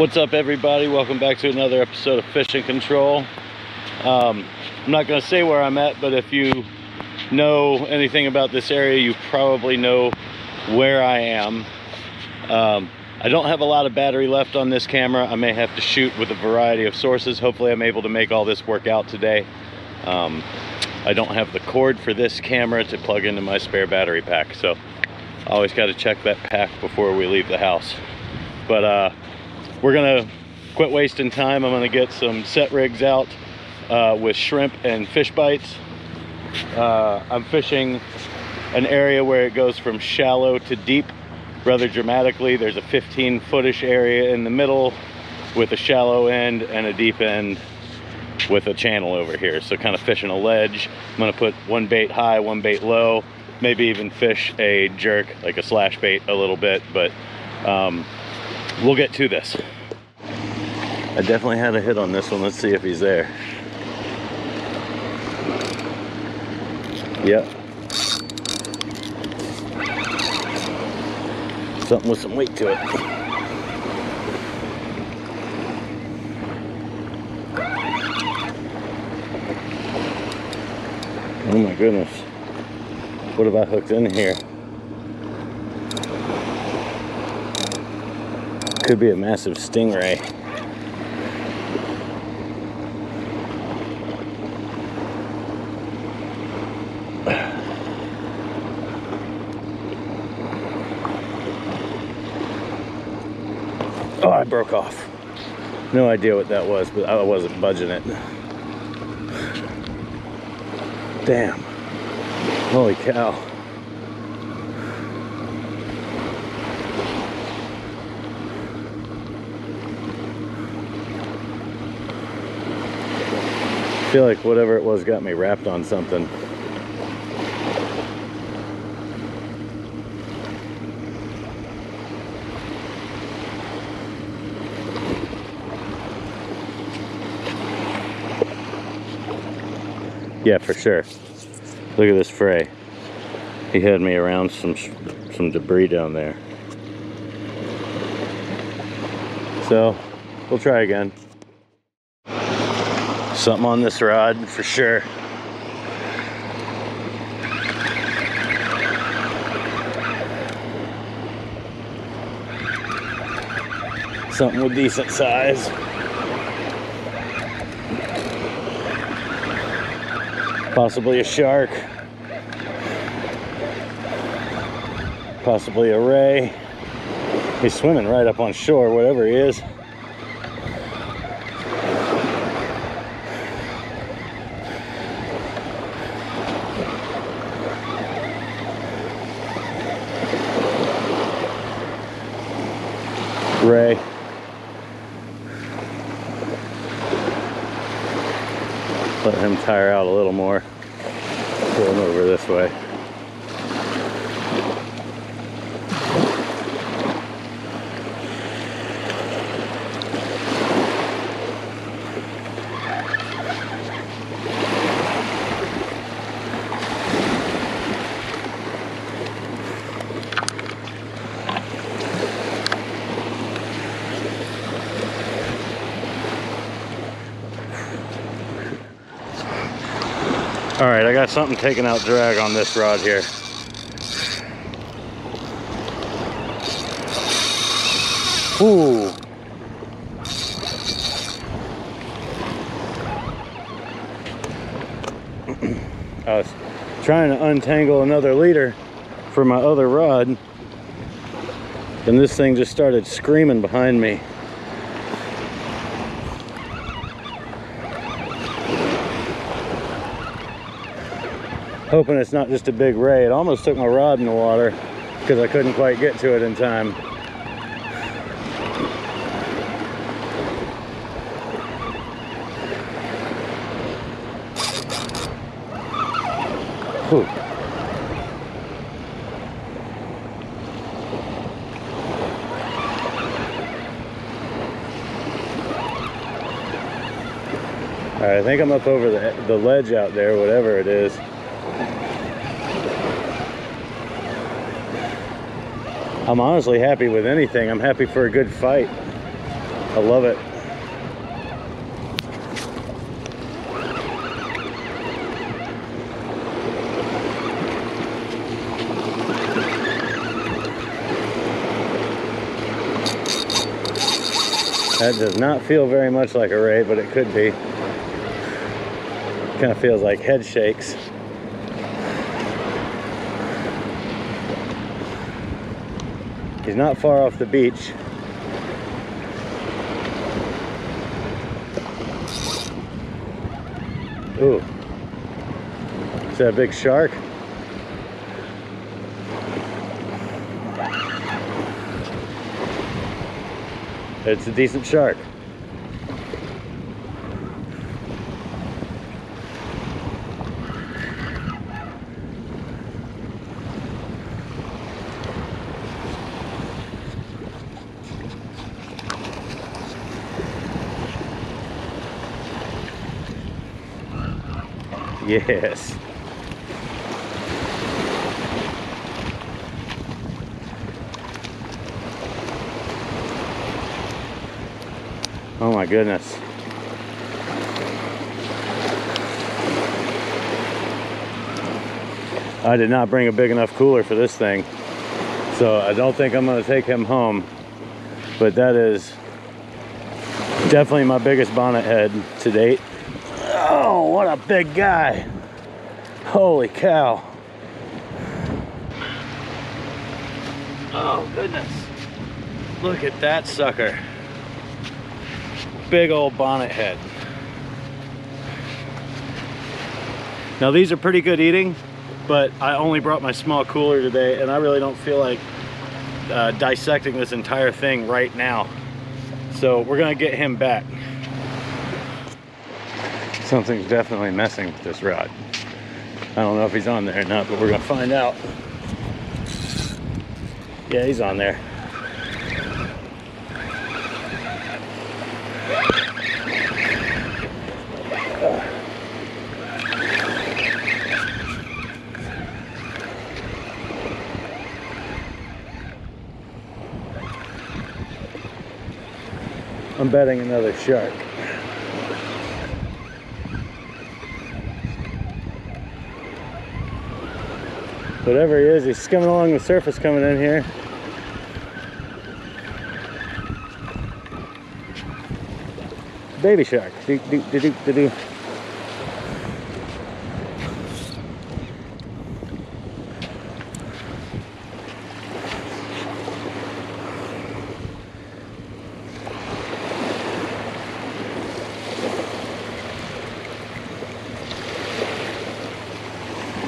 What's up everybody? Welcome back to another episode of Fishin Control. Um, I'm not going to say where I'm at, but if you know anything about this area, you probably know where I am. Um, I don't have a lot of battery left on this camera. I may have to shoot with a variety of sources. Hopefully I'm able to make all this work out today. Um, I don't have the cord for this camera to plug into my spare battery pack, so always got to check that pack before we leave the house. But uh, we're gonna quit wasting time. I'm gonna get some set rigs out uh, with shrimp and Fishbites. Uh, I'm fishing an area where it goes from shallow to deep rather dramatically. There's a 15 footish area in the middle with a shallow end and a deep end with a channel over here. So kind of fishing a ledge. I'm gonna put one bait high, one bait low, maybe even fish a jerk, like a slash bait a little bit, but um, we'll get to this. I definitely had a hit on this one. Let's see if he's there. Yep. Something with some weight to it. Oh my goodness. What have I hooked in here? Could be a massive stingray. Oh, I broke off. No idea what that was, but I wasn't budging it. Damn. Holy cow. Feel like whatever it was got me wrapped on something. Yeah, for sure. Look at this fray. He had me around some some debris down there. So, we'll try again. Something on this rod for sure. Something with decent size. Possibly a shark. Possibly a ray. He's swimming right up on shore, whatever he is. Ray. Let him tire out a little more. Pull him over this way. All right, I got something taking out drag on this rod here. Ooh. I was trying to untangle another leader for my other rod and this thing just started screaming behind me. Hoping it's not just a big ray. It almost took my rod in the water because I couldn't quite get to it in time. Whew. All right, I think I'm up over the, the ledge out there, whatever it is. I'm honestly happy with anything. I'm happy for a good fight. I love it. That does not feel very much like a ray, but it could be. Kind of feels like head shakes. He's not far off the beach. Ooh. Is that a big shark? It's a decent shark. Yes. Oh my goodness. I did not bring a big enough cooler for this thing. So I don't think I'm gonna take him home. But that is definitely my biggest bonnet head to date. What a big guy. Holy cow. Oh goodness. Look at that sucker big old bonnet head. Now these are pretty good eating, but I only brought my small cooler today and I really don't feel like uh, dissecting this entire thing right now. So we're gonna get him back. Something's definitely messing with this rod. I don't know if he's on there or not, but we're gonna find out. Yeah, he's on there. I'm betting another shark. Whatever he is, he's skimming along the surface coming in here. Baby shark. Do, do, do, do, do, do.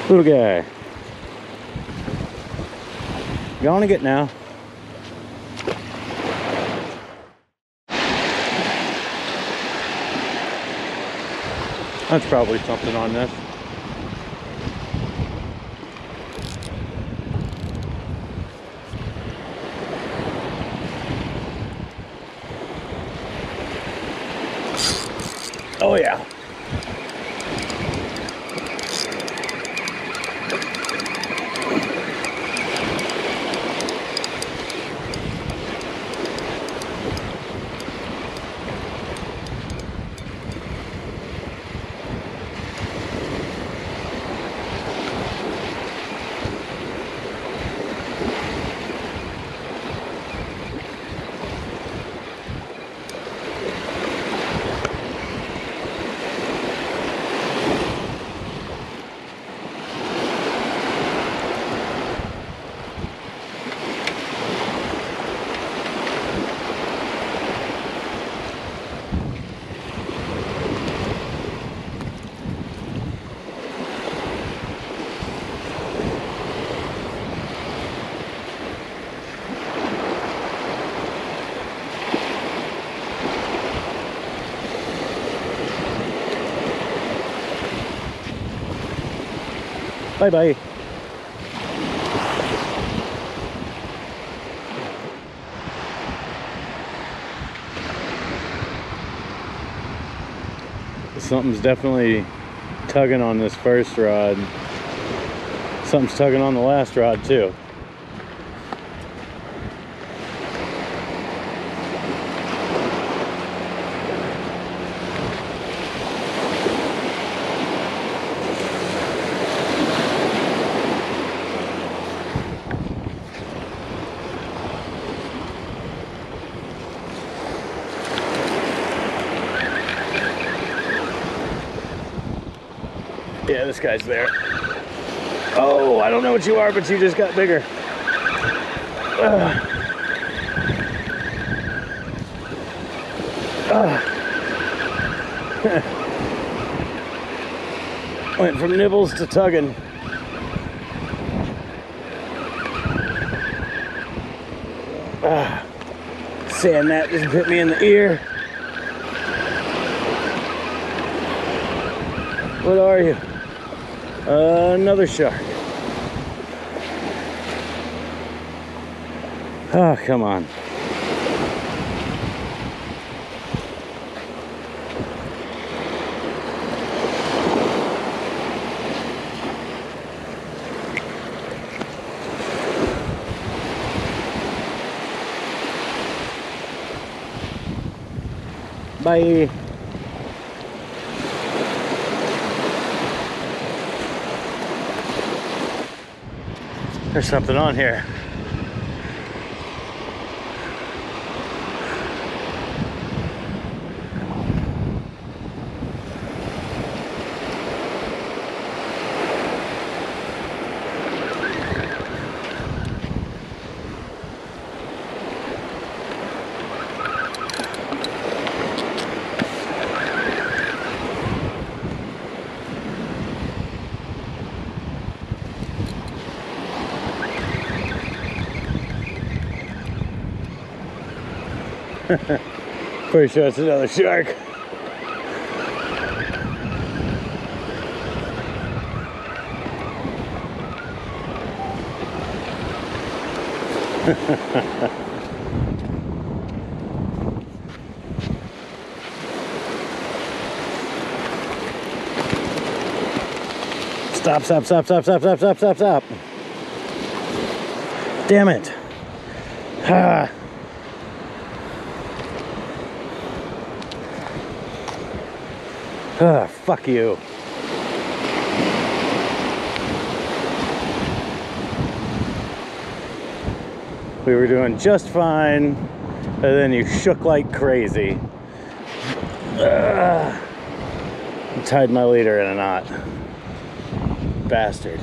Little guy. Gonna get now. That's probably something on this. Oh yeah. Bye bye. Something's definitely tugging on this first rod. Something's tugging on the last rod too. Yeah, this guy's there. Oh, I don't know what you are, but you just got bigger. Went from nibbles to tugging. Ah, sand that just hit me in the ear. What are you? Another shark. Oh, come on. Bye. There's something on here. Pretty sure it's another shark. stop, stop, stop, stop, stop, stop, stop, stop, stop. Damn it. Ah. Ugh, fuck you. We were doing just fine, and then you shook like crazy. Ugh. Tied my leader in a knot. Bastard.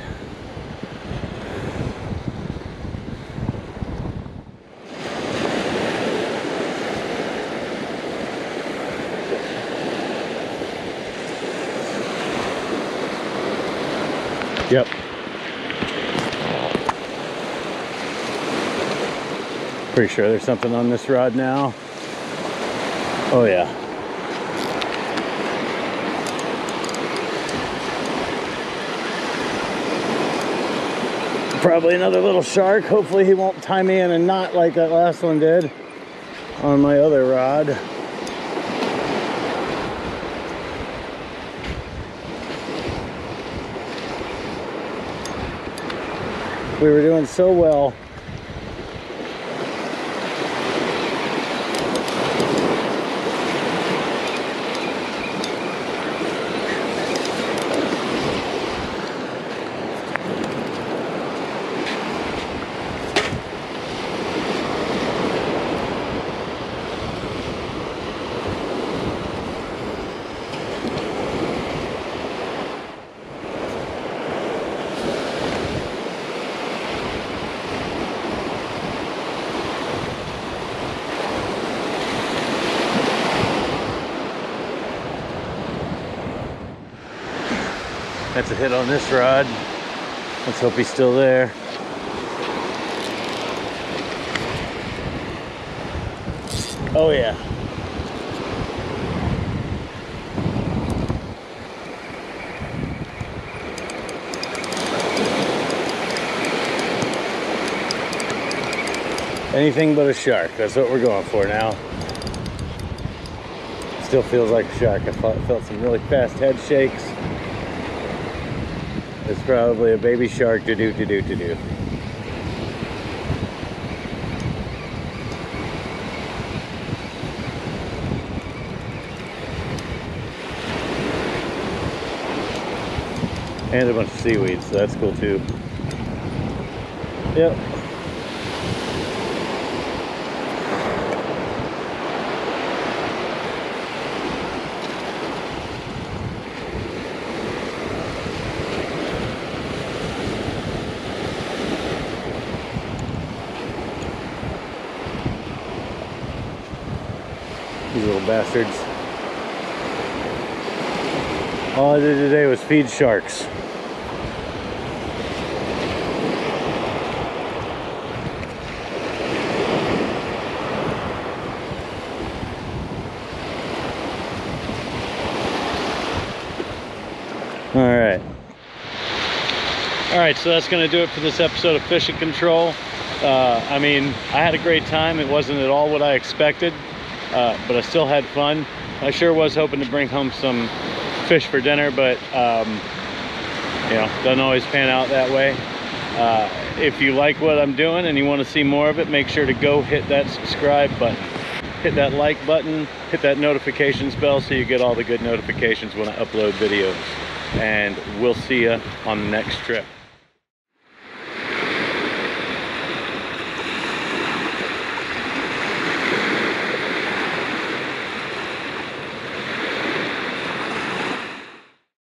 Yep. Pretty sure there's something on this rod now. Oh yeah. Probably another little shark. Hopefully he won't tie me in a knot like that last one did on my other rod. We were doing so well. That's a hit on this rod. Let's hope he's still there. Oh yeah. Anything but a shark. That's what we're going for now. Still feels like a shark. I felt some really fast head shakes. It's probably a baby shark to do to do to do. And a bunch of seaweed, so that's cool too. Yep. Bastards. All I did today was feed sharks. All right. All right, so that's going to do it for this episode of Fishin Control. Uh, I mean, I had a great time. It wasn't at all what I expected, uh, but I still had fun. I sure was hoping to bring home some fish for dinner, but um, you know, doesn't always pan out that way. Uh, if you like what I'm doing and you want to see more of it, make sure to go hit that subscribe button. Hit that like button, hit that notifications bell so you get all the good notifications when I upload videos. And we'll see you on the next trip.